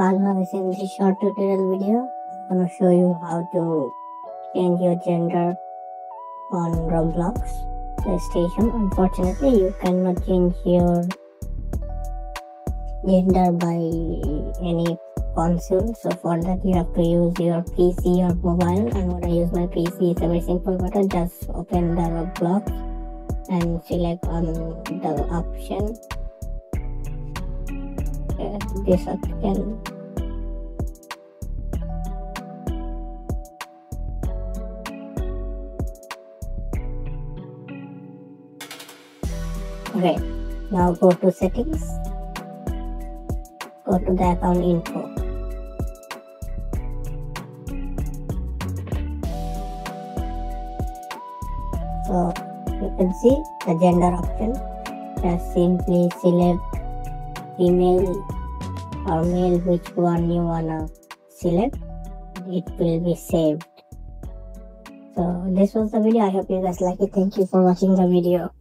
In this short tutorial video. I'm gonna show you how to change your gender on Roblox PlayStation. Unfortunately, you cannot change your gender by any console. So for that, you have to use your PC or mobile. I'm gonna use my PC. It's a very simple button. Just open the Roblox and select on the option option okay now go to settings. Go to the account info. So you can see the gender option. Just simply select female or uh, male which one you wanna select it will be saved. So this was the video. I hope you guys like it. Thank you for watching the video